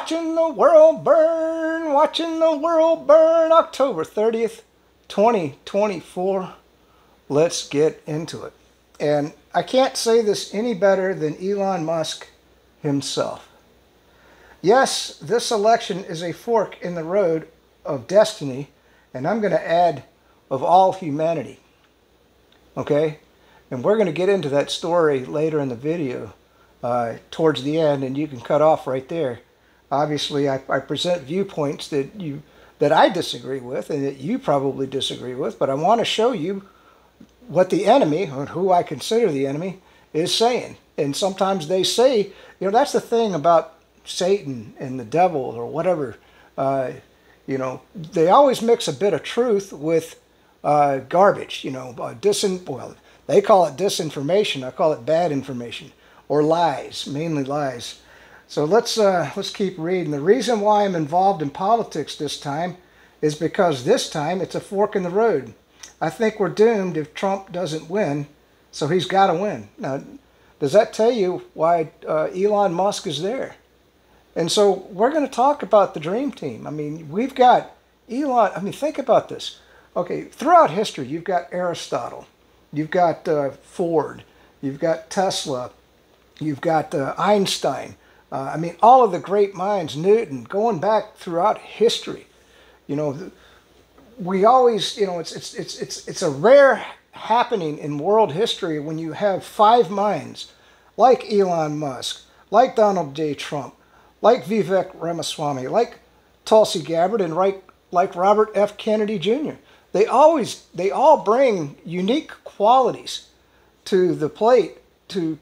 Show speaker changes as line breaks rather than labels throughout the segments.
Watching the world burn, watching the world burn, October 30th, 2024. Let's get into it. And I can't say this any better than Elon Musk himself. Yes, this election is a fork in the road of destiny, and I'm going to add of all humanity. Okay? And we're going to get into that story later in the video uh, towards the end, and you can cut off right there obviously I, I present viewpoints that you that I disagree with and that you probably disagree with, but I want to show you what the enemy, or who I consider the enemy, is saying. And sometimes they say, you know, that's the thing about Satan and the devil or whatever. Uh, you know, they always mix a bit of truth with uh, garbage. You know, uh, disin well, they call it disinformation. I call it bad information or lies, mainly lies. So let's uh, let's keep reading. The reason why I'm involved in politics this time is because this time it's a fork in the road. I think we're doomed if Trump doesn't win, so he's got to win. Now, does that tell you why uh, Elon Musk is there? And so we're going to talk about the dream team. I mean, we've got Elon. I mean, think about this. Okay, throughout history, you've got Aristotle, you've got uh, Ford, you've got Tesla, you've got uh, Einstein. Uh, I mean, all of the great minds, Newton, going back throughout history, you know, we always, you know, it's it's it's it's it's a rare happening in world history when you have five minds, like Elon Musk, like Donald J. Trump, like Vivek Ramaswamy, like Tulsi Gabbard, and like like Robert F. Kennedy Jr. They always they all bring unique qualities to the plate to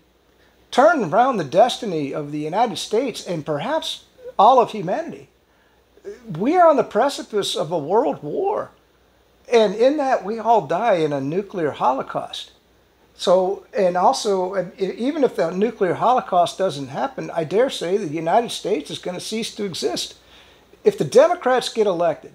turn around the destiny of the United States and perhaps all of humanity. We are on the precipice of a world war. And in that, we all die in a nuclear holocaust. So, and also, even if the nuclear holocaust doesn't happen, I dare say the United States is going to cease to exist. If the Democrats get elected,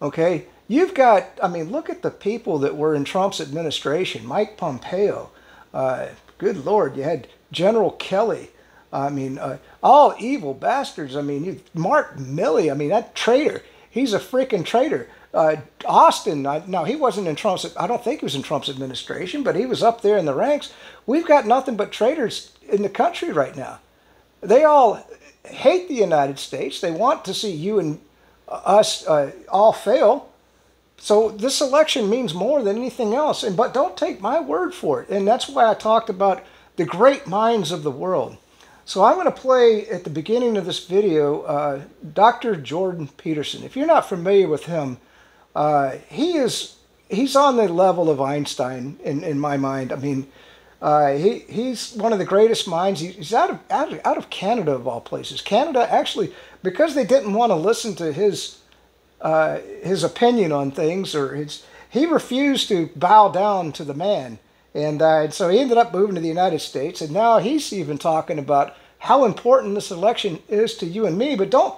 okay, you've got, I mean, look at the people that were in Trump's administration Mike Pompeo. Uh, good Lord, you had General Kelly. I mean, uh, all evil bastards. I mean, Mark Milley. I mean, that traitor. He's a freaking traitor. Uh, Austin. I, now he wasn't in Trump's. I don't think he was in Trump's administration, but he was up there in the ranks. We've got nothing but traitors in the country right now. They all hate the United States. They want to see you and us uh, all fail. So this election means more than anything else. And but don't take my word for it. And that's why I talked about the great minds of the world. So I'm going to play at the beginning of this video uh, Dr. Jordan Peterson. If you're not familiar with him, uh, he is he's on the level of Einstein in, in my mind. I mean, uh, he he's one of the greatest minds. He's out of, out of out of Canada of all places. Canada actually because they didn't want to listen to his uh, his opinion on things or his he refused to bow down to the man. And uh, so he ended up moving to the United States, and now he's even talking about how important this election is to you and me. But don't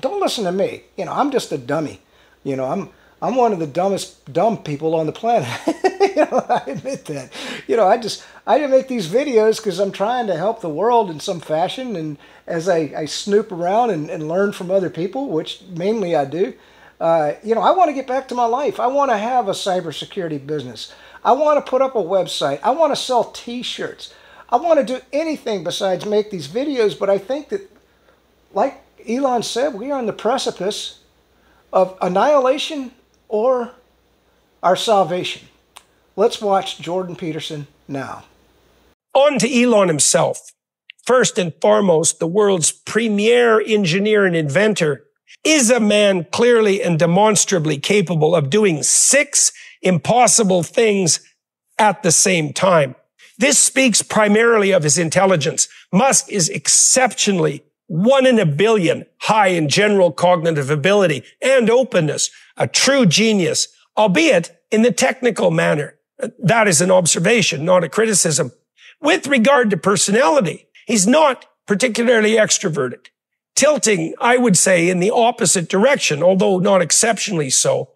don't listen to me. You know, I'm just a dummy. You know, I'm I'm one of the dumbest dumb people on the planet. you know, I admit that. You know, I just I make these videos because I'm trying to help the world in some fashion, and as I, I snoop around and, and learn from other people, which mainly I do. Uh, you know, I want to get back to my life. I want to have a cybersecurity business. I want to put up a website. I want to sell t-shirts. I want to do anything besides make these videos, but I think that, like Elon said, we are on the precipice of annihilation or our salvation. Let's watch Jordan Peterson now.
On to Elon himself. First and foremost, the world's premier engineer and inventor is a man clearly and demonstrably capable of doing six impossible things at the same time. This speaks primarily of his intelligence. Musk is exceptionally one in a billion high in general cognitive ability and openness, a true genius, albeit in the technical manner. That is an observation, not a criticism. With regard to personality, he's not particularly extroverted, tilting, I would say, in the opposite direction, although not exceptionally so.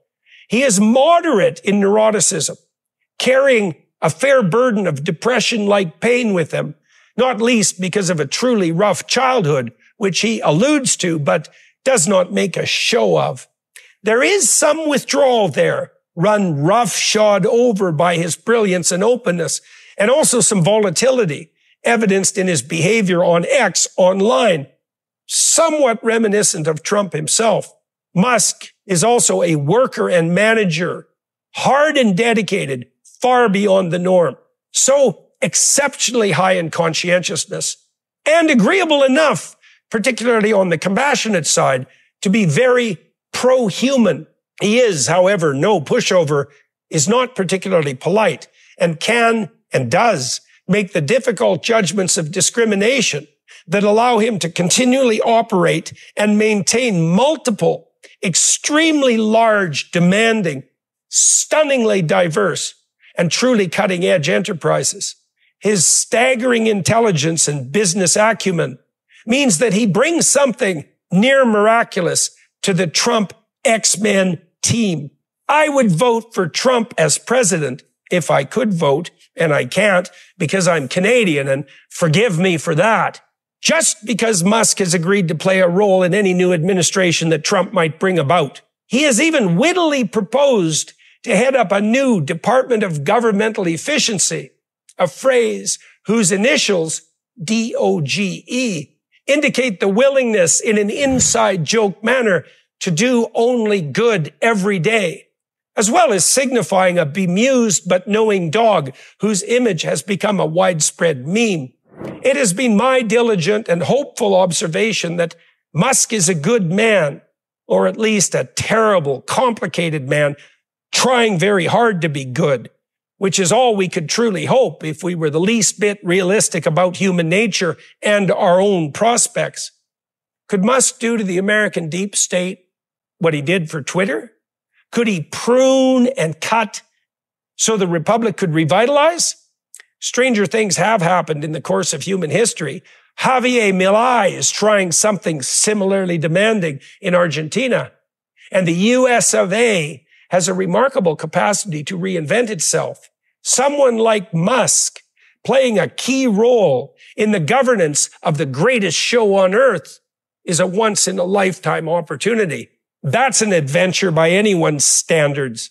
He is moderate in neuroticism, carrying a fair burden of depression-like pain with him, not least because of a truly rough childhood which he alludes to, but does not make a show of. There is some withdrawal there, run roughshod over by his brilliance and openness, and also some volatility evidenced in his behavior on X online, somewhat reminiscent of Trump himself. Musk is also a worker and manager, hard and dedicated, far beyond the norm. So exceptionally high in conscientiousness and agreeable enough, particularly on the compassionate side, to be very pro-human. He is, however, no pushover, is not particularly polite and can and does make the difficult judgments of discrimination that allow him to continually operate and maintain multiple, extremely large, demanding, stunningly diverse, and truly cutting edge enterprises. His staggering intelligence and business acumen means that he brings something near miraculous to the Trump X-Men team. I would vote for Trump as president if I could vote, and I can't because I'm Canadian, and forgive me for that. Just because Musk has agreed to play a role in any new administration that Trump might bring about. He has even wittily proposed to head up a new Department of Governmental Efficiency, a phrase whose initials, D-O-G-E, indicate the willingness in an inside joke manner to do only good every day, as well as signifying a bemused but knowing dog whose image has become a widespread meme. It has been my diligent and hopeful observation that Musk is a good man, or at least a terrible, complicated man, trying very hard to be good, which is all we could truly hope if we were the least bit realistic about human nature and our own prospects. Could Musk do to the American deep state what he did for Twitter? Could he prune and cut so the Republic could revitalize? Stranger things have happened in the course of human history. Javier Milei is trying something similarly demanding in Argentina. And the US of A has a remarkable capacity to reinvent itself. Someone like Musk playing a key role in the governance of the greatest show on earth is a once in a lifetime opportunity. That's an adventure by anyone's standards.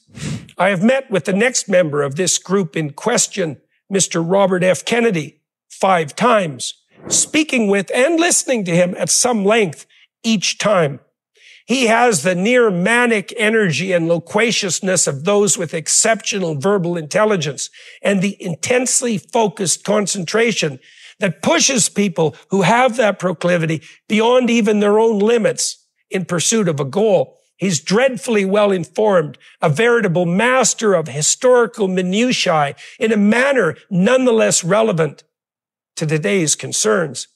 I have met with the next member of this group in question, Mr. Robert F. Kennedy, five times, speaking with and listening to him at some length each time. He has the near manic energy and loquaciousness of those with exceptional verbal intelligence and the intensely focused concentration that pushes people who have that proclivity beyond even their own limits in pursuit of a goal. He's dreadfully well informed, a veritable master of historical minutiae in a manner nonetheless relevant to today's concerns.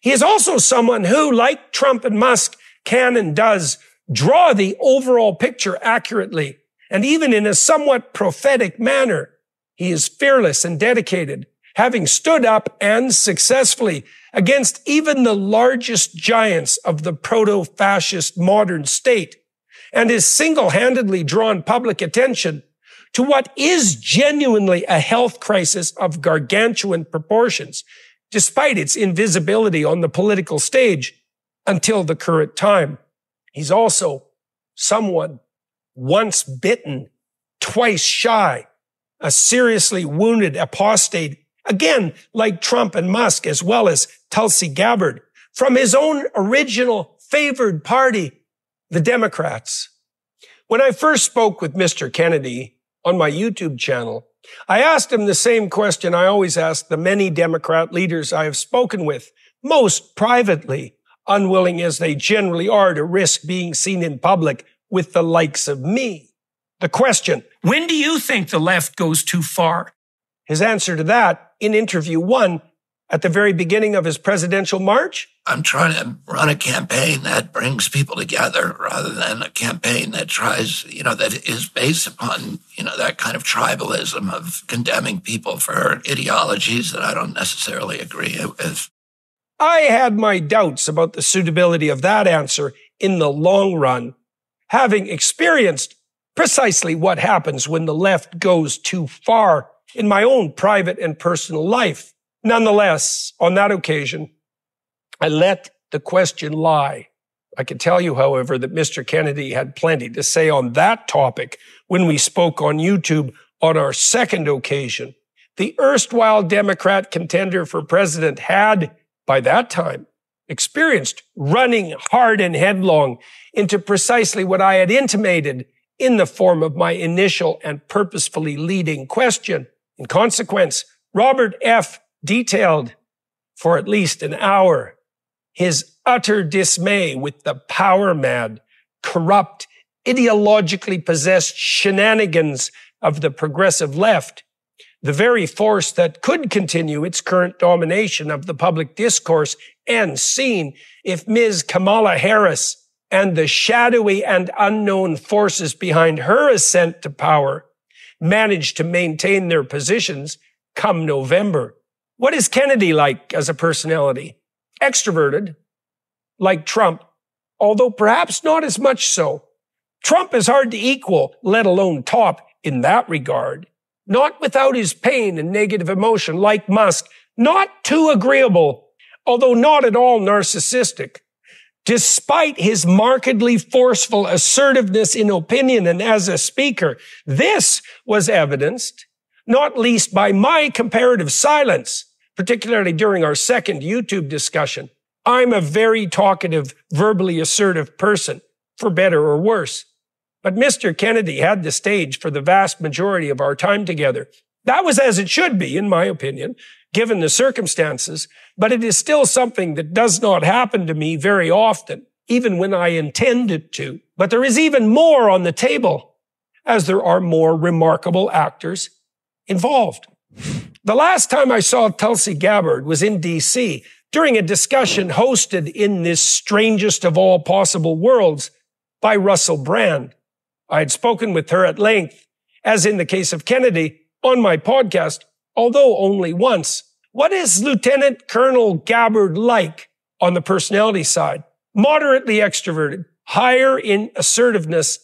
He is also someone who, like Trump and Musk, can and does draw the overall picture accurately and even in a somewhat prophetic manner. He is fearless and dedicated, having stood up and successfully against even the largest giants of the proto-fascist modern state and has single-handedly drawn public attention to what is genuinely a health crisis of gargantuan proportions, despite its invisibility on the political stage until the current time. He's also someone once bitten, twice shy, a seriously wounded apostate Again, like Trump and Musk, as well as Tulsi Gabbard, from his own original favored party, the Democrats. When I first spoke with Mr. Kennedy on my YouTube channel, I asked him the same question I always ask the many Democrat leaders I have spoken with, most privately, unwilling as they generally are to risk being seen in public with the likes of me. The question, when do you think the left goes too far? His answer to that in interview one at the very beginning of his presidential march?
I'm trying to run a campaign that brings people together rather than a campaign that tries, you know, that is based upon, you know, that kind of tribalism of condemning people for ideologies that I don't necessarily agree with.
I had my doubts about the suitability of that answer in the long run, having experienced precisely what happens when the left goes too far in my own private and personal life. Nonetheless, on that occasion, I let the question lie. I can tell you, however, that Mr. Kennedy had plenty to say on that topic when we spoke on YouTube on our second occasion. The erstwhile Democrat contender for president had, by that time, experienced running hard and headlong into precisely what I had intimated in the form of my initial and purposefully leading question. In consequence, Robert F. detailed for at least an hour his utter dismay with the power mad, corrupt, ideologically possessed shenanigans of the progressive left, the very force that could continue its current domination of the public discourse and scene if Ms. Kamala Harris and the shadowy and unknown forces behind her ascent to power manage to maintain their positions come November. What is Kennedy like as a personality? Extroverted, like Trump, although perhaps not as much so. Trump is hard to equal, let alone top in that regard. Not without his pain and negative emotion, like Musk. Not too agreeable, although not at all narcissistic. Despite his markedly forceful assertiveness in opinion and as a speaker, this was evidenced not least by my comparative silence, particularly during our second YouTube discussion. I'm a very talkative, verbally assertive person, for better or worse. But Mr. Kennedy had the stage for the vast majority of our time together. That was as it should be, in my opinion, given the circumstances, but it is still something that does not happen to me very often, even when I intend it to. But there is even more on the table, as there are more remarkable actors involved. The last time I saw Tulsi Gabbard was in DC during a discussion hosted in this strangest of all possible worlds by Russell Brand. I had spoken with her at length, as in the case of Kennedy, on my podcast, although only once. What is Lieutenant Colonel Gabbard like on the personality side? Moderately extroverted, higher in assertiveness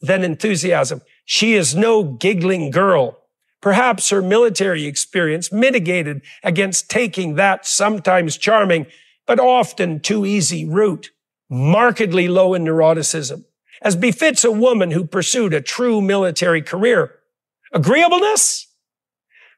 than enthusiasm. She is no giggling girl. Perhaps her military experience mitigated against taking that sometimes charming, but often too easy route. Markedly low in neuroticism, as befits a woman who pursued a true military career. Agreeableness?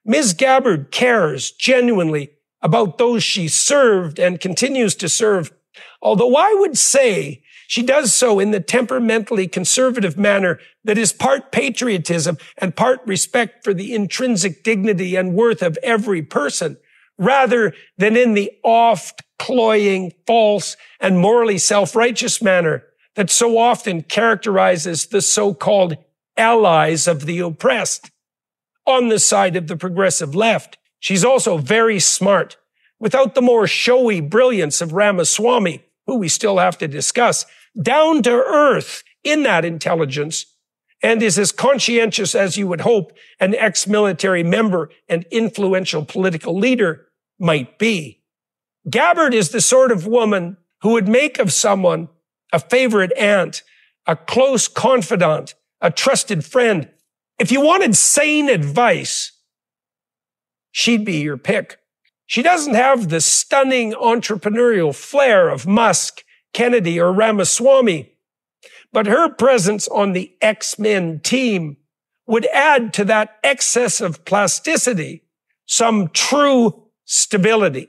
Ms. Gabbard cares genuinely about those she served and continues to serve. Although I would say she does so in the temperamentally conservative manner that is part patriotism and part respect for the intrinsic dignity and worth of every person, rather than in the oft cloying, false, and morally self-righteous manner that so often characterizes the so-called allies of the oppressed. On the side of the progressive left, she's also very smart, without the more showy brilliance of Ramaswamy, who we still have to discuss, down to earth in that intelligence and is as conscientious as you would hope an ex-military member and influential political leader might be. Gabbard is the sort of woman who would make of someone a favorite aunt, a close confidant, a trusted friend. If you wanted sane advice, she'd be your pick. She doesn't have the stunning entrepreneurial flair of Musk, Kennedy, or Ramaswamy, but her presence on the X-Men team would add to that excess of plasticity some true stability,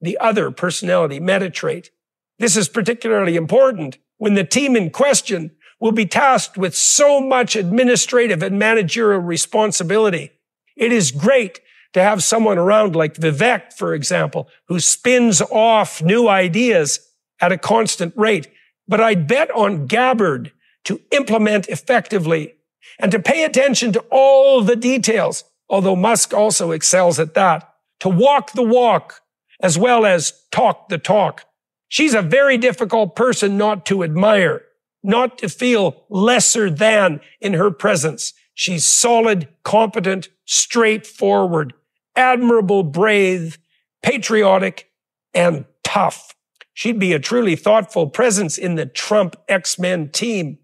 the other personality meta trait. This is particularly important when the team in question will be tasked with so much administrative and managerial responsibility. It is great to have someone around like Vivek, for example, who spins off new ideas at a constant rate. But I'd bet on Gabbard to implement effectively and to pay attention to all the details, although Musk also excels at that, to walk the walk as well as talk the talk. She's a very difficult person not to admire, not to feel lesser than in her presence. She's solid, competent, straightforward, admirable, brave, patriotic, and tough. She'd be a truly thoughtful presence in the Trump X-Men team,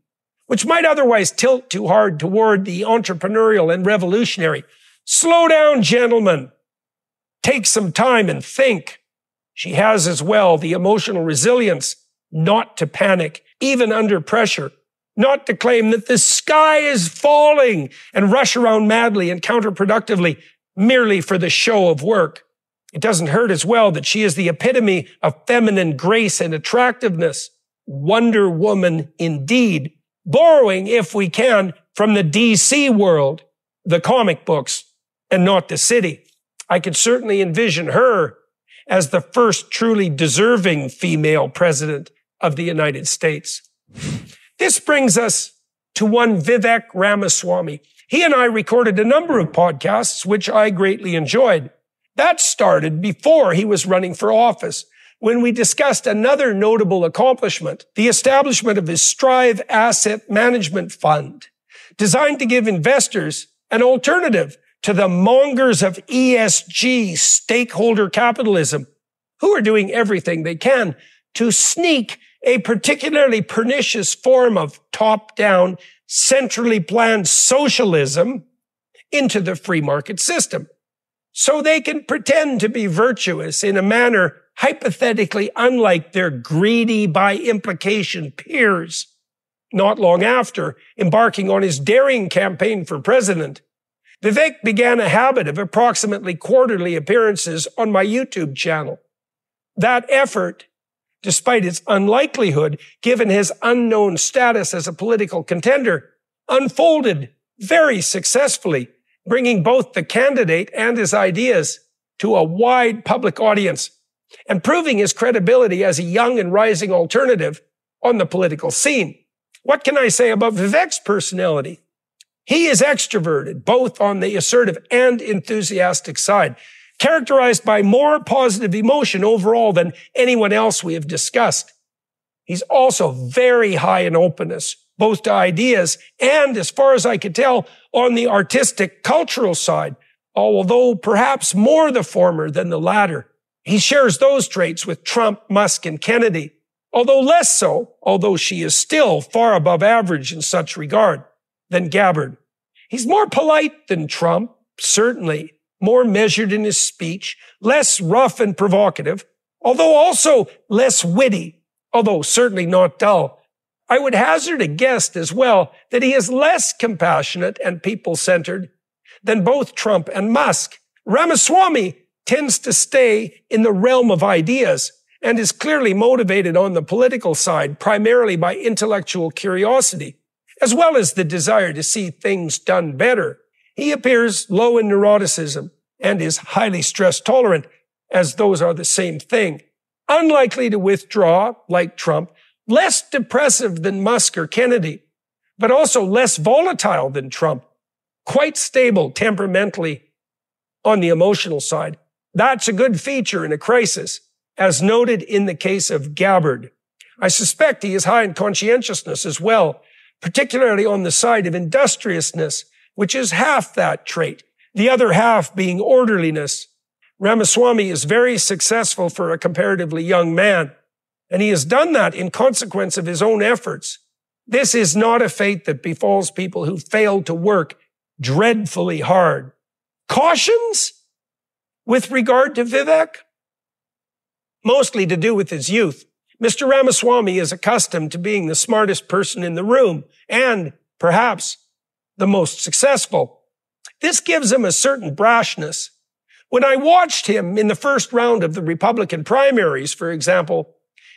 which might otherwise tilt too hard toward the entrepreneurial and revolutionary. Slow down, gentlemen. Take some time and think. She has as well the emotional resilience not to panic, even under pressure, not to claim that the sky is falling and rush around madly and counterproductively merely for the show of work. It doesn't hurt as well that she is the epitome of feminine grace and attractiveness. Wonder Woman indeed, borrowing, if we can, from the DC world, the comic books, and not the city. I could certainly envision her as the first truly deserving female president of the United States. This brings us to one Vivek Ramaswamy. He and I recorded a number of podcasts, which I greatly enjoyed. That started before he was running for office when we discussed another notable accomplishment, the establishment of his Strive Asset Management Fund, designed to give investors an alternative to the mongers of ESG stakeholder capitalism who are doing everything they can to sneak a particularly pernicious form of top-down, centrally planned socialism into the free market system. So they can pretend to be virtuous in a manner hypothetically unlike their greedy by implication peers. Not long after embarking on his daring campaign for president, Vivek began a habit of approximately quarterly appearances on my YouTube channel. That effort, despite its unlikelihood, given his unknown status as a political contender, unfolded very successfully, bringing both the candidate and his ideas to a wide public audience and proving his credibility as a young and rising alternative on the political scene. What can I say about Vivek's personality? He is extroverted, both on the assertive and enthusiastic side, characterized by more positive emotion overall than anyone else we have discussed. He's also very high in openness, both to ideas and, as far as I could tell, on the artistic cultural side, although perhaps more the former than the latter. He shares those traits with Trump, Musk, and Kennedy, although less so, although she is still far above average in such regard, than Gabbard. He's more polite than Trump, certainly, more measured in his speech, less rough and provocative, although also less witty, although certainly not dull. I would hazard a guess as well that he is less compassionate and people-centered than both Trump and Musk. Ramaswamy tends to stay in the realm of ideas and is clearly motivated on the political side primarily by intellectual curiosity, as well as the desire to see things done better. He appears low in neuroticism and is highly stress tolerant, as those are the same thing. Unlikely to withdraw, like Trump, less depressive than Musk or Kennedy, but also less volatile than Trump, quite stable temperamentally on the emotional side. That's a good feature in a crisis, as noted in the case of Gabbard. I suspect he is high in conscientiousness as well, particularly on the side of industriousness, which is half that trait, the other half being orderliness. Ramaswamy is very successful for a comparatively young man, and he has done that in consequence of his own efforts. This is not a fate that befalls people who fail to work dreadfully hard. Cautions? with regard to Vivek? Mostly to do with his youth. Mr. Ramaswamy is accustomed to being the smartest person in the room and perhaps the most successful. This gives him a certain brashness. When I watched him in the first round of the Republican primaries, for example,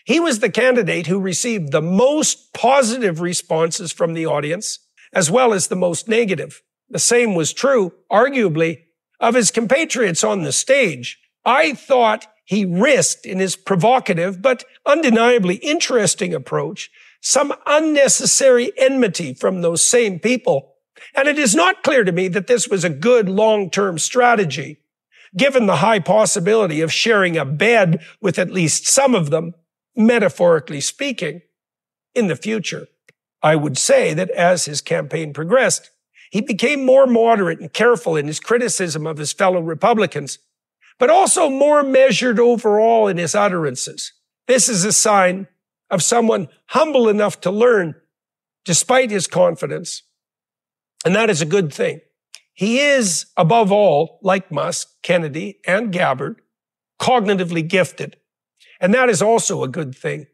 he was the candidate who received the most positive responses from the audience, as well as the most negative. The same was true, arguably, of his compatriots on the stage, I thought he risked in his provocative but undeniably interesting approach some unnecessary enmity from those same people. And it is not clear to me that this was a good long-term strategy, given the high possibility of sharing a bed with at least some of them, metaphorically speaking, in the future. I would say that as his campaign progressed, he became more moderate and careful in his criticism of his fellow Republicans, but also more measured overall in his utterances. This is a sign of someone humble enough to learn despite his confidence. And that is a good thing. He is, above all, like Musk, Kennedy, and Gabbard, cognitively gifted. And that is also a good thing.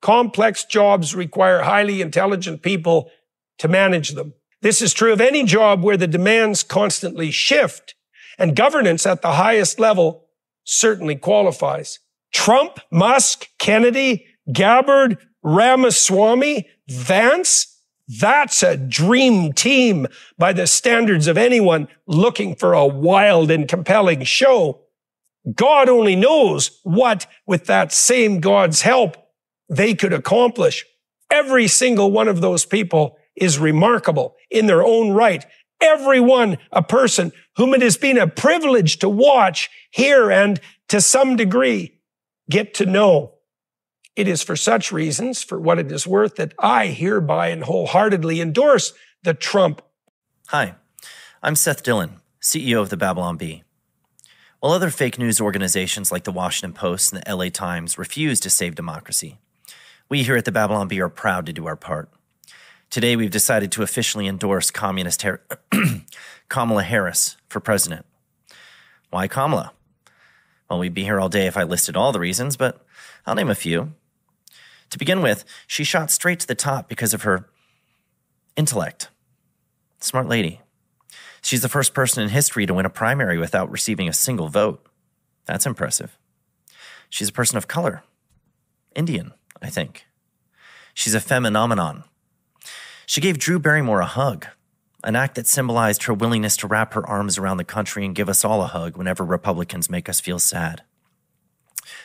Complex jobs require highly intelligent people to manage them. This is true of any job where the demands constantly shift and governance at the highest level certainly qualifies. Trump, Musk, Kennedy, Gabbard, Ramaswamy, Vance, that's a dream team by the standards of anyone looking for a wild and compelling show. God only knows what, with that same God's help, they could accomplish. Every single one of those people is remarkable in their own right. Everyone a person whom it has been a privilege to watch, hear, and to some degree get to know. It is for such reasons, for what it is worth, that I hereby and wholeheartedly endorse the Trump.
Hi, I'm Seth Dillon, CEO of the Babylon Bee. While other fake news organizations like the Washington Post and the LA Times refuse to save democracy, we here at the Babylon Bee are proud to do our part. Today, we've decided to officially endorse communist Her- Kamala Harris for president. Why Kamala? Well, we'd be here all day if I listed all the reasons, but I'll name a few. To begin with, she shot straight to the top because of her intellect. Smart lady. She's the first person in history to win a primary without receiving a single vote. That's impressive. She's a person of color. Indian, I think. She's a phenomenon. She gave Drew Barrymore a hug, an act that symbolized her willingness to wrap her arms around the country and give us all a hug whenever Republicans make us feel sad.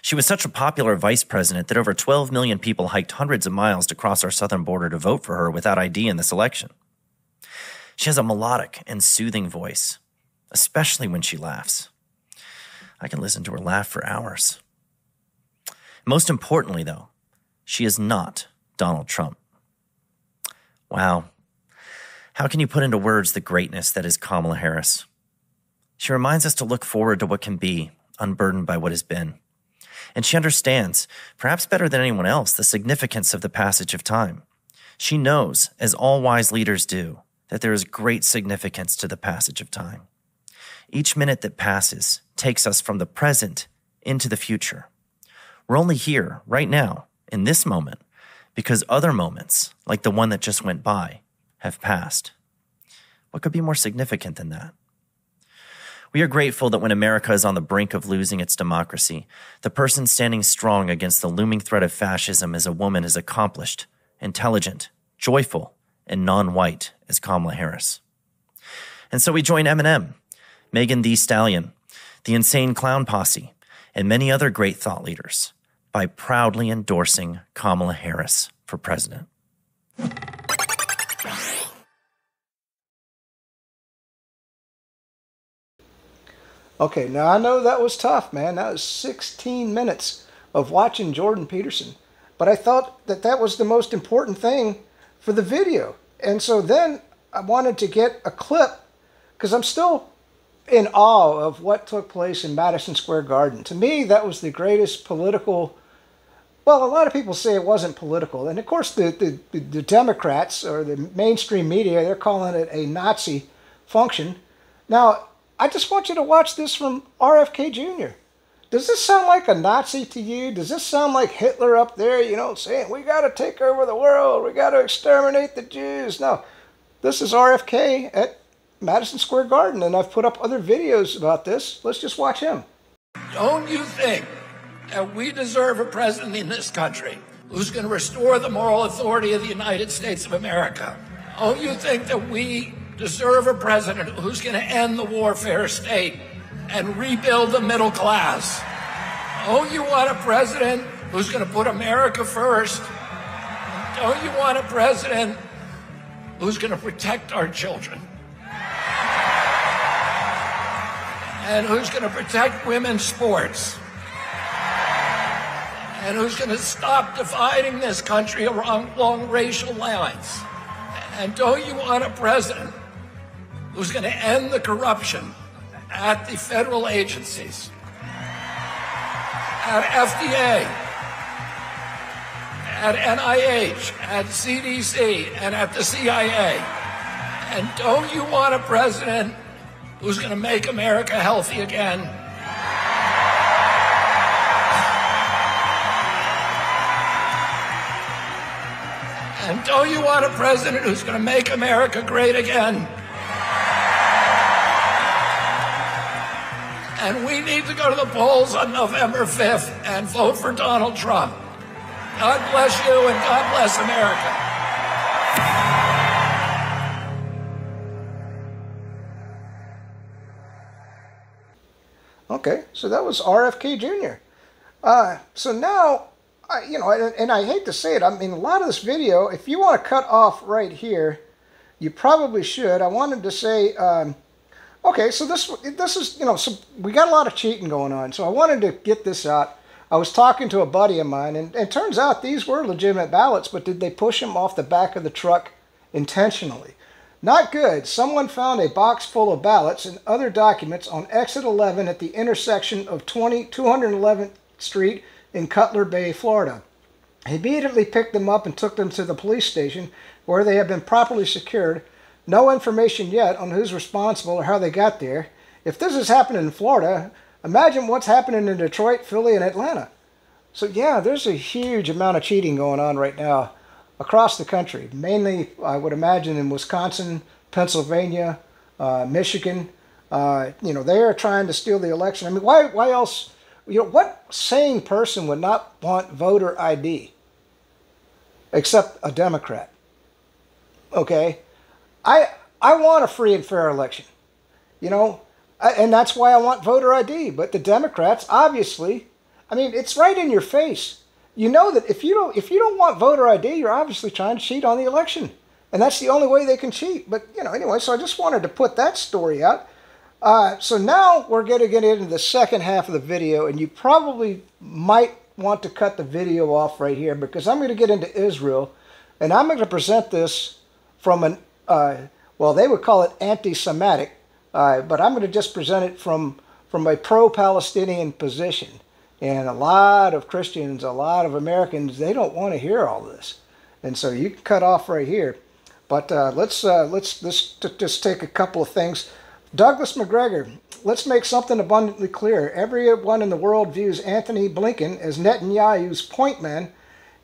She was such a popular vice president that over 12 million people hiked hundreds of miles to cross our southern border to vote for her without ID in this election. She has a melodic and soothing voice, especially when she laughs. I can listen to her laugh for hours. Most importantly, though, she is not Donald Trump. Wow. How can you put into words the greatness that is Kamala Harris? She reminds us to look forward to what can be, unburdened by what has been. And she understands, perhaps better than anyone else, the significance of the passage of time. She knows, as all wise leaders do, that there is great significance to the passage of time. Each minute that passes takes us from the present into the future. We're only here, right now, in this moment, because other moments, like the one that just went by, have passed. What could be more significant than that? We are grateful that when America is on the brink of losing its democracy, the person standing strong against the looming threat of fascism is a woman is accomplished, intelligent, joyful, and non white as Kamala Harris. And so we join Eminem, Megan Thee Stallion, the Insane Clown Posse, and many other great thought leaders by proudly endorsing Kamala Harris for president.
Okay, now I know that was tough, man. That was 16 minutes of watching Jordan Peterson. But I thought that that was the most important thing for the video. And so then I wanted to get a clip because I'm still in awe of what took place in Madison Square Garden. To me, that was the greatest political well, a lot of people say it wasn't political. And of course, the, the, the Democrats or the mainstream media, they're calling it a Nazi function. Now, I just want you to watch this from RFK Jr. Does this sound like a Nazi to you? Does this sound like Hitler up there, you know, saying, we got to take over the world, we got to exterminate the Jews? No, this is RFK at Madison Square Garden, and I've put up other videos about this. Let's just watch him.
Don't you think that we deserve a president in this country who's going to restore the moral authority of the United States of America. Don't you think that we deserve a president who's going to end the warfare state and rebuild the middle class? Don't you want a president who's going to put America first? Don't you want a president who's going to protect our children? And who's going to protect women's sports? and who's going to stop dividing this country along racial lines. And don't you want a president who's going to end the corruption at the federal agencies, at FDA, at NIH, at CDC, and at the CIA. And don't you want a president who's going to make America healthy again? And don't you want a president who's going to make America great again? And we need to go to the polls on November 5th and vote for Donald Trump. God bless you and God bless America.
Okay, so that was RFK Jr. Uh, so now, I, you know, and, and, I hate to say it, I mean, a lot of this video, if you want to cut off right here, you probably should. I wanted to say, um, okay, so this this is, you know, so we got a lot of cheating going on, so I wanted to get this out. I was talking to a buddy of mine, and it turns out these were legitimate ballots, but did they push them off the back of the truck intentionally? Not good. Someone found a box full of ballots and other documents on exit 11 at the intersection of 20, 211th Street in Cutler Bay, Florida. He immediately picked them up and took them to the police station where they have been properly secured. No information yet on who's responsible or how they got there. If this is happening in Florida, imagine what's happening in Detroit, Philly, and Atlanta. So, yeah, there's a huge amount of cheating going on right now across the country. Mainly, I would imagine, in Wisconsin, Pennsylvania, uh, Michigan. Uh, you know, they are trying to steal the election. I mean, why, why else? You know, what sane person would not want voter ID except a Democrat? Okay, I I want a free and fair election. You know, and that's why I want voter ID. But the Democrats, obviously, I mean, it's right in your face you know that if you don't if you don't want voter ID, you're obviously trying to cheat on the election, and that's the only way they can cheat. But you know, anyway, so I just wanted to put that story out. Uh, so now we're going to get into the second half of the video, and you probably might want to cut the video off right here because I'm going to get into Israel, and I'm going to present this from an uh, well, they would call it anti-Semitic, uh, but I'm going to just present it from from a pro-Palestinian position. And a lot of Christians, a lot of Americans, they don't want to hear all this. And so you can cut off right here. But uh, let's, uh, let's, let's just take a couple of things. Douglas Macgregor, let's make something abundantly clear. Everyone in the world views Antony Blinken as Netanyahu's point man,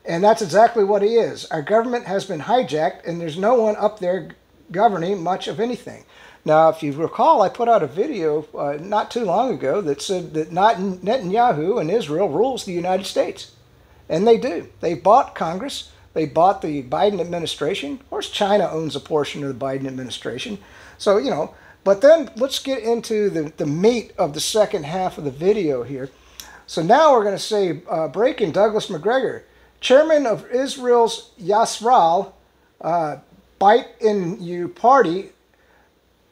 and that's exactly what he is. Our government has been hijacked, and there's no one up there governing much of anything. Now, if you recall, I put out a video uh, not too long ago that said that not Netanyahu and Israel rules the United States. And they do. They bought Congress. They bought the Biden administration. Of course, China owns a portion of the Biden administration. So, you know, but then let's get into the, the meat of the second half of the video here. So now we're going to say uh, breaking Douglas Macgregor, chairman of Israel's Yisrael uh, Bite in You party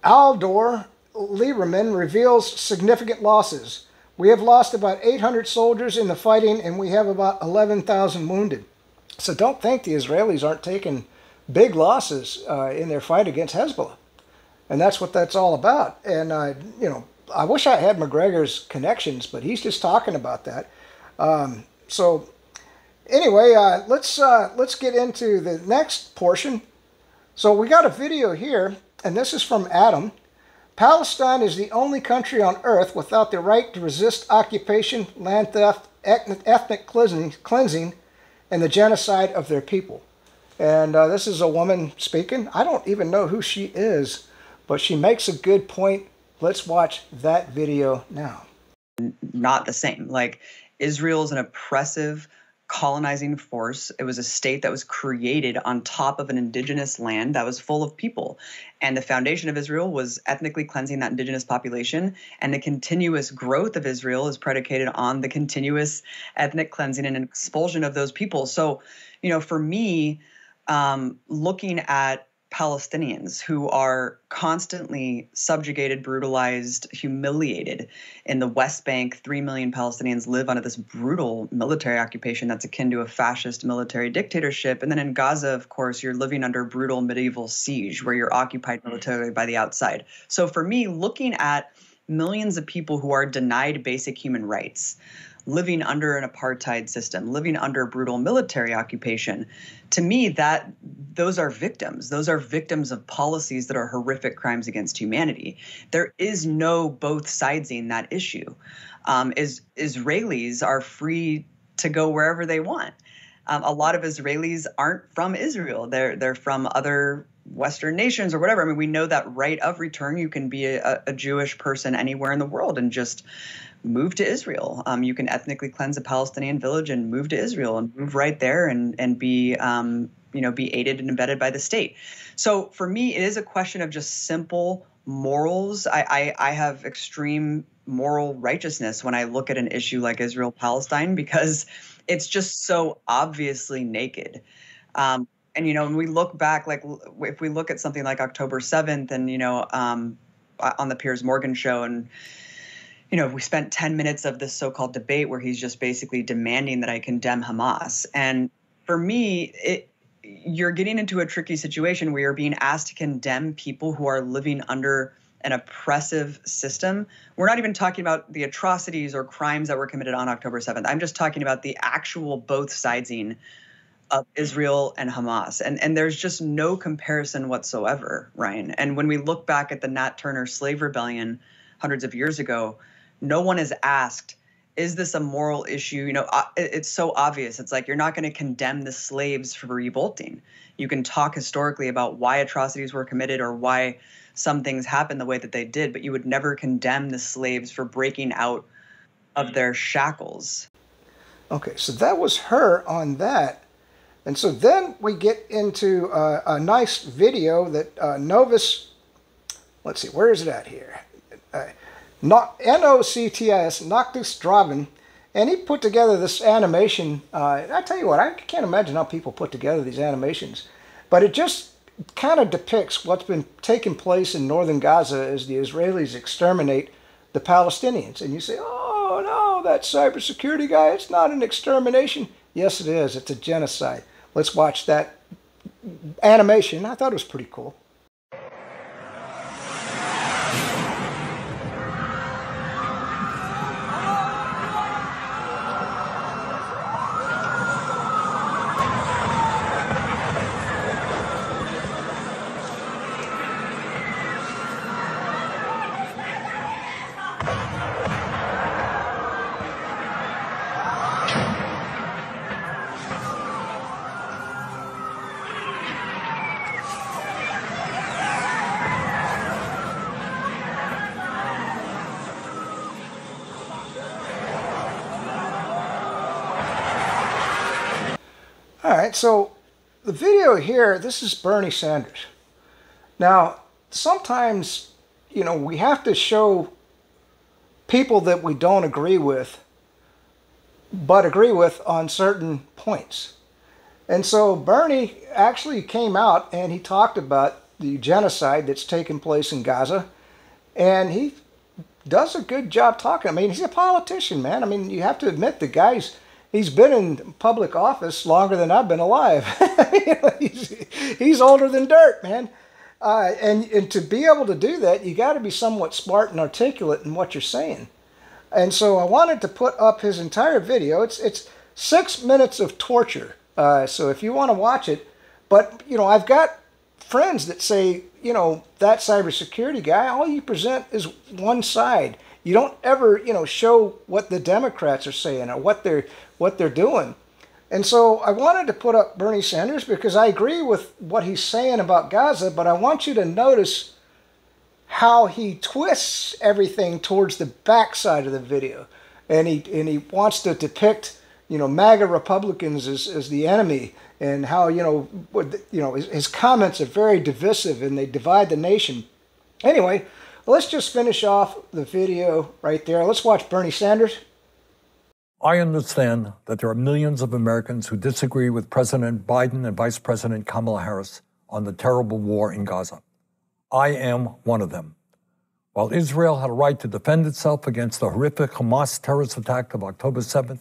Avigdor Lieberman reveals significant losses. We have lost about 800 soldiers in the fighting and we have about 11,000 wounded. So don't think the Israelis aren't taking big losses uh, in their fight against Hezbollah. And that's what that's all about. And, uh, you know, I wish I had Macgregor's connections, but he's just talking about that. Um, so anyway, uh, let's, uh, let's get into the next portion. So we got a video here and this is from Adam. Palestine is the only country on earth without the right to resist occupation, land theft, ethnic cleansing, and the genocide of their people. And uh, this is a woman speaking. I don't even know who she is, but she makes a good point. Let's watch that video now.
Not the same. Like, Israel is an oppressive, colonizing force. It was a state that was created on top of an indigenous land that was full of people. And the foundation of Israel was ethnically cleansing that indigenous population. And the continuous growth of Israel is predicated on the continuous ethnic cleansing and expulsion of those people. So, you know, for me, um, looking at Palestinians who are constantly subjugated, brutalized, humiliated. In the West Bank, 3 million Palestinians live under this brutal military occupation that's akin to a fascist military dictatorship. And then in Gaza, of course, you're living under brutal medieval siege where you're occupied mm. militarily by the outside. So for me, looking at millions of people who are denied basic human rights, living under an apartheid system, living under brutal military occupation. To me, that those are victims. Those are victims of policies that are horrific crimes against humanity. There is no both sides in that issue. Um, is Israelis are free to go wherever they want. Um, a lot of Israelis aren't from Israel. They're they're from other Western nations or whatever. I mean, we know that right of return. You can be a, a Jewish person anywhere in the world and just move to Israel. Um, you can ethnically cleanse a Palestinian village and move to Israel and move right there and and be um, you know be aided and embedded by the state. So for me, it is a question of just simple morals. I, I, I have extreme moral righteousness when I look at an issue like Israel Palestine because it's just so obviously naked. Um, and you know, when we look back, like if we look at something like October seventh, and you know, um, on the Piers Morgan show, and you know, we spent ten minutes of this so-called debate where he's just basically demanding that I condemn Hamas. And for me, it you're getting into a tricky situation where you're being asked to condemn people who are living under an oppressive system. We're not even talking about the atrocities or crimes that were committed on October 7th. I'm just talking about the actual both sidesing of Israel and Hamas. And and there's just no comparison whatsoever, Ryan. And when we look back at the Nat Turner slave rebellion hundreds of years ago, no one is asked is this a moral issue? You know, uh, it's so obvious. It's like you're not going to condemn the slaves for revolting. You can talk historically about why atrocities were committed or why some things happened the way that they did, but you would never condemn the slaves for breaking out of their shackles.
Okay, so that was her on that. And so then we get into uh, a nice video that uh, Novus, let's see, where is it at here? Uh, N-O-C-T-I-S, Draven, and he put together this animation. Uh, I tell you what, I can't imagine how people put together these animations, but it just kind of depicts what's been taking place in northern Gaza as the Israelis exterminate the Palestinians. And you say, oh no, that cybersecurity guy, it's not an extermination. Yes, it is. It's a genocide. Let's watch that animation. I thought it was pretty cool. All right, so the video here, this is Bernie Sanders. Now, sometimes, you know, we have to show people that we don't agree with, but agree with on certain points. And so Bernie actually came out and he talked about the genocide that's taken place in Gaza. And he does a good job talking. I mean, he's a politician, man. I mean, you have to admit the guy's he's been in public office longer than I've been alive. he's, he's, older than dirt, man. Uh, and, and to be able to do that, you got to be somewhat smart and articulate in what you're saying. And so I wanted to put up his entire video. It's it's six minutes of torture. Uh, so if you want to watch it, but you know I've got friends that say you know that cybersecurity guy. All you present is one side. You don't ever you know show what the Democrats are saying or what they're what they're doing. And so I wanted to put up Bernie Sanders because I agree with what he's saying about Gaza, but I want you to notice how he twists everything towards the backside of the video. And he, and he wants to depict, you know, MAGA Republicans as, as the enemy and how, you know, what you know his, his comments are very divisive and they divide the nation. Anyway, let's just finish off the video right there. Let's watch Bernie Sanders.
I understand that there are millions of Americans who disagree with President Biden and Vice President Kamala Harris on the terrible war in Gaza. I am one of them. While Israel had a right to defend itself against the horrific Hamas terrorist attack of October 7th,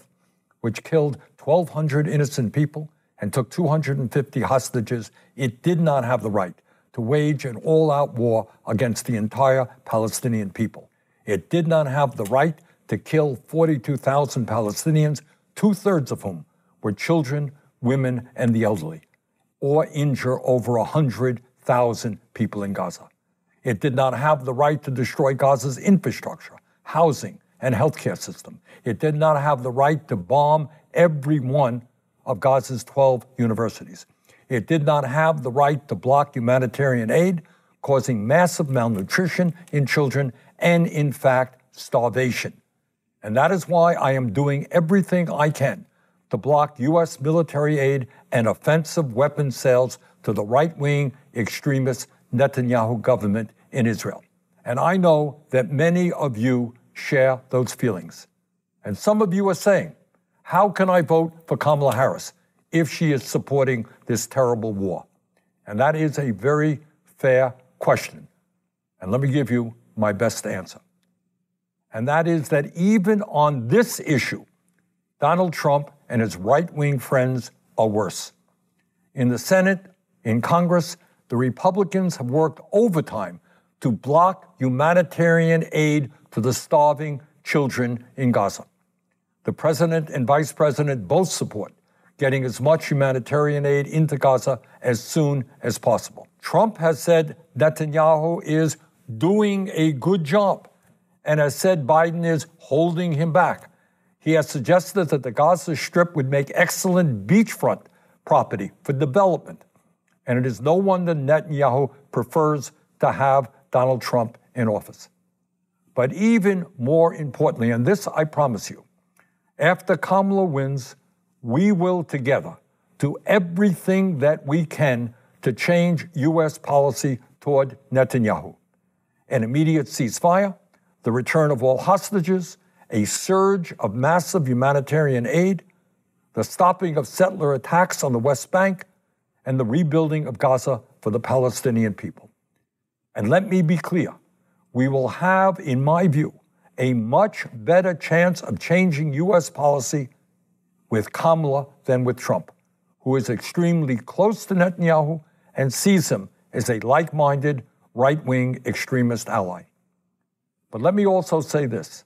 which killed 1,200 innocent people and took 250 hostages, it did not have the right to wage an all out war against the entire Palestinian people. It did not have the right to kill 42,000 Palestinians, two thirds of whom were children, women, and the elderly, or injure over 100,000 people in Gaza. It did not have the right to destroy Gaza's infrastructure, housing, and healthcare system. It did not have the right to bomb every one of Gaza's 12 universities. It did not have the right to block humanitarian aid, causing massive malnutrition in children and, in fact, starvation. And that is why I am doing everything I can to block U.S. military aid and offensive weapon sales to the right wing extremist Netanyahu government in Israel. And I know that many of you share those feelings. And some of you are saying, How can I vote for Kamala Harris if she is supporting this terrible war? And that is a very fair question. And let me give you my best answer. And that is that even on this issue, Donald Trump and his right wing friends are worse. In the Senate, in Congress, the Republicans have worked overtime to block humanitarian aid to the starving children in Gaza. The president and vice president both support getting as much humanitarian aid into Gaza as soon as possible. Trump has said Netanyahu is doing a good job and has said Biden is holding him back. He has suggested that the Gaza Strip would make excellent beachfront property for development. And it is no wonder Netanyahu prefers to have Donald Trump in office. But even more importantly, and this I promise you, after Kamala wins, we will together do everything that we can to change U.S. policy toward Netanyahu. An immediate ceasefire, the return of all hostages, a surge of massive humanitarian aid, the stopping of settler attacks on the West Bank, and the rebuilding of Gaza for the Palestinian people. And let me be clear we will have, in my view, a much better chance of changing U.S. policy with Kamala than with Trump, who is extremely close to Netanyahu and sees him as a like minded right wing extremist ally. But let me also say this,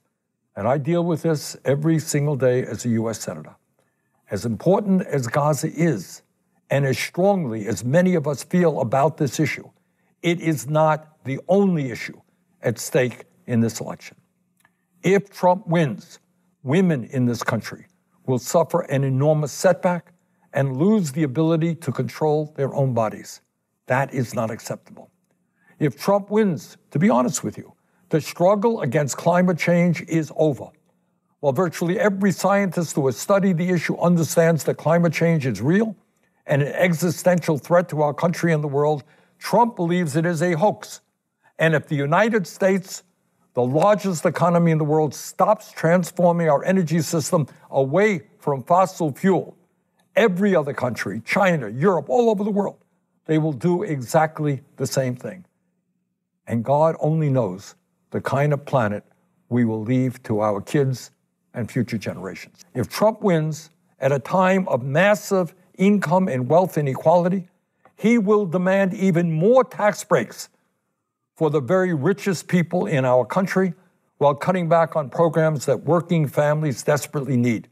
and I deal with this every single day as a U.S. Senator. As important as Gaza is, and as strongly as many of us feel about this issue, it is not the only issue at stake in this election. If Trump wins, women in this country will suffer an enormous setback and lose the ability to control their own bodies. That is not acceptable. If Trump wins, to be honest with you, the struggle against climate change is over. While virtually every scientist who has studied the issue understands that climate change is real and an existential threat to our country and the world, Trump believes it is a hoax. And if the United States, the largest economy in the world, stops transforming our energy system away from fossil fuel, every other country, China, Europe, all over the world, they will do exactly the same thing. And God only knows the kind of planet we will leave to our kids and future generations. If Trump wins at a time of massive income and wealth inequality, he will demand even more tax breaks for the very richest people in our country while cutting back on programs that working families desperately need.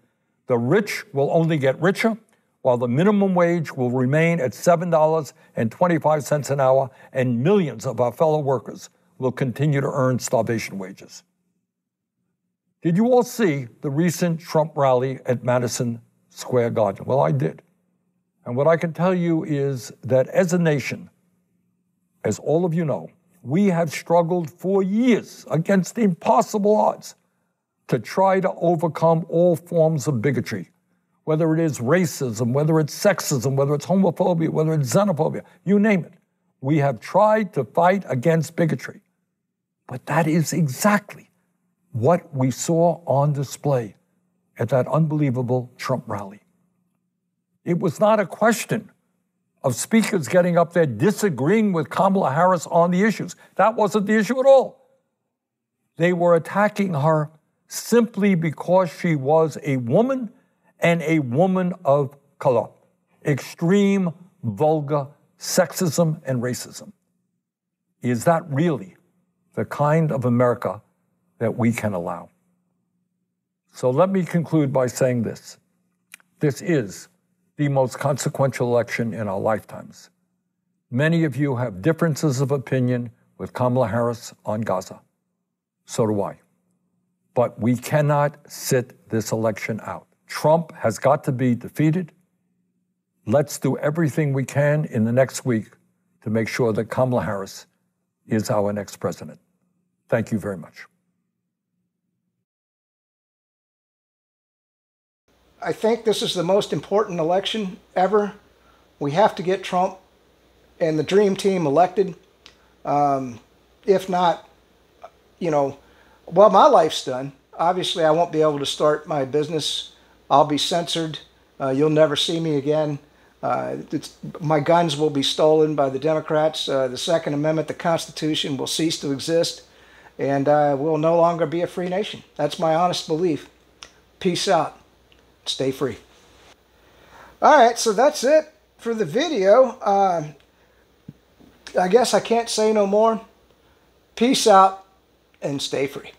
The rich will only get richer, while the minimum wage will remain at $7.25 an hour, and millions of our fellow workers will continue to earn starvation wages. Did you all see the recent Trump rally at Madison Square Garden? Well, I did. And what I can tell you is that as a nation, as all of you know, we have struggled for years against impossible odds to try to overcome all forms of bigotry, whether it is racism, whether it's sexism, whether it's homophobia, whether it's xenophobia, you name it. We have tried to fight against bigotry. But that is exactly what we saw on display at that unbelievable Trump rally. It was not a question of speakers getting up there disagreeing with Kamala Harris on the issues. That wasn't the issue at all. They were attacking her simply because she was a woman and a woman of color. Extreme, vulgar sexism and racism. Is that really the kind of America that we can allow? So let me conclude by saying this. This is the most consequential election in our lifetimes. Many of you have differences of opinion with Kamala Harris on Gaza. So do I. But we cannot sit this election out. Trump has got to be defeated. Let's do everything we can in the next week to make sure that Kamala Harris is our next president. Thank you very much.
I think this is the most important election ever. We have to get Trump and the Dream Team elected. Um, if not, you know, well, my life's done. Obviously, I won't be able to start my business. I'll be censored. Uh, you'll never see me again. Uh, my guns will be stolen by the Democrats. Uh, the Second Amendment, the Constitution, will cease to exist, and uh, we'll no longer be a free nation. That's my honest belief. Peace out. Stay free. All right, so that's it for the video. Um, I guess I can't say no more. Peace out and stay free.